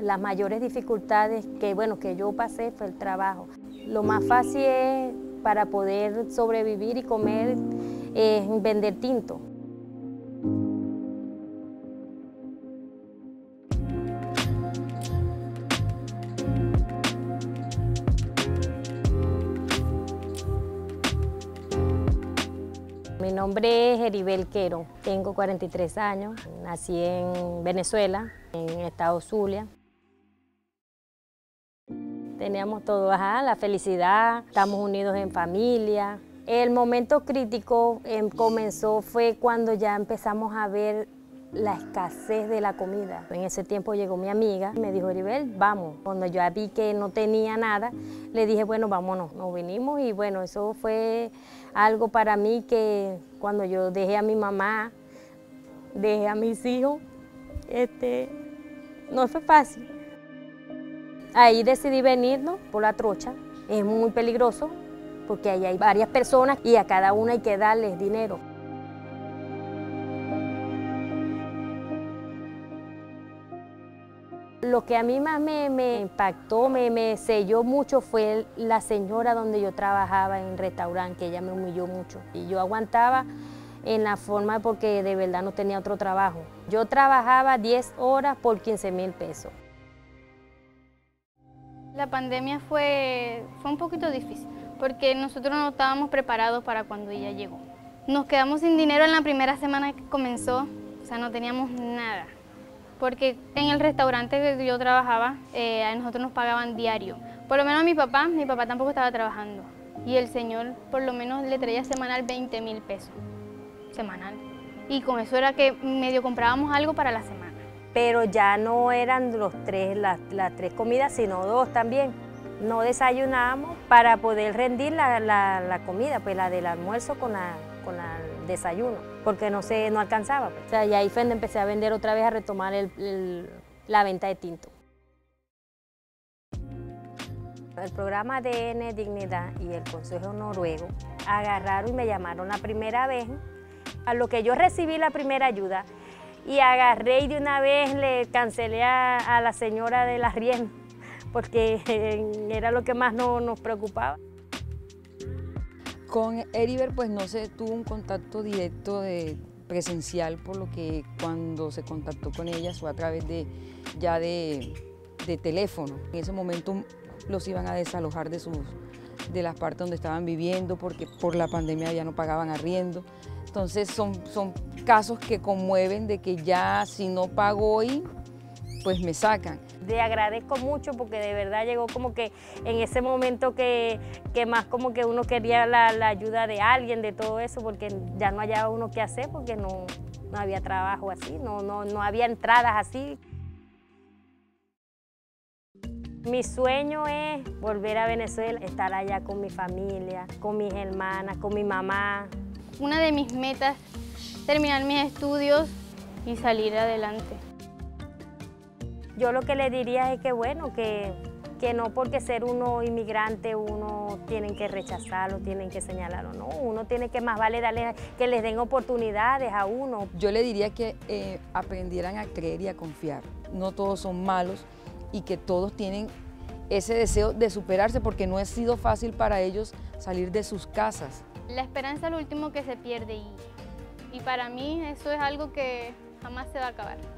Las mayores dificultades que, bueno, que yo pasé fue el trabajo. Lo más fácil es para poder sobrevivir y comer es vender tinto. Mi nombre es Heribel Quero, tengo 43 años, nací en Venezuela, en estado Zulia. Teníamos todo, ajá, la felicidad, estamos unidos en familia. El momento crítico em, comenzó fue cuando ya empezamos a ver la escasez de la comida. En ese tiempo llegó mi amiga y me dijo, Heribel, vamos. Cuando yo vi que no tenía nada, le dije, bueno, vámonos, nos vinimos y bueno, eso fue algo para mí que cuando yo dejé a mi mamá, dejé a mis hijos, este, no fue fácil. Ahí decidí venirnos por la trocha, es muy peligroso porque ahí hay varias personas y a cada una hay que darles dinero. Lo que a mí más me, impactó, me, selló mucho fue la señora donde yo trabajaba en restaurante, que ella me humilló mucho. Y yo aguantaba en la forma porque de verdad no tenía otro trabajo. Yo trabajaba 10 horas por 15 mil pesos. La pandemia fue, fue un poquito difícil porque nosotros no estábamos preparados para cuando ella llegó. Nos quedamos sin dinero en la primera semana que comenzó, o sea, no teníamos nada porque en el restaurante que yo trabajaba, eh, a nosotros nos pagaban diario. Por lo menos a mi papá, mi papá tampoco estaba trabajando. Y el señor por lo menos le traía semanal 20 mil pesos, semanal. Y con eso era que medio comprábamos algo para la semana. Pero ya no eran los tres, las, tres comidas, sino dos también. No desayunábamos para poder rendir la, la comida, pues la del almuerzo con la, con el desayuno, porque no, se, no alcanzaba. Pues. O sea, y ahí fue empecé a vender otra vez, a retomar la venta de tinto. El programa DN Dignidad y el Consejo Noruego agarraron y me llamaron la primera vez, a lo que yo recibí la primera ayuda, y agarré y de una vez le cancelé a, la señora de la rienda, porque era lo que más nos preocupaba. Con Eriver pues no se tuvo un contacto directo de, presencial, por lo que cuando se contactó con ella fue a través de ya de, teléfono. En ese momento los iban a desalojar de, sus, de las partes donde estaban viviendo porque por la pandemia ya no pagaban arriendo. Entonces son, son casos que conmueven de que ya si no pago hoy, pues me sacan. Le agradezco mucho porque de verdad llegó como que en ese momento que, más como que uno quería la, ayuda de alguien, de todo eso, porque ya no hallaba uno qué hacer porque no, había trabajo así, no, no, no había entradas así. Mi sueño es volver a Venezuela, estar allá con mi familia, con mis hermanas, con mi mamá. Una de mis metas, terminar mis estudios y salir adelante. Yo lo que le diría es que bueno, que, que no porque ser uno inmigrante uno tienen que rechazarlo, tienen que señalarlo, no, uno tiene que más vale darle, que les den oportunidades a uno. Yo le diría que eh, aprendieran a creer y a confiar, no todos son malos y que todos tienen ese deseo de superarse porque no ha sido fácil para ellos salir de sus casas. La esperanza es lo último que se pierde y, y para mí eso es algo que jamás se va a acabar.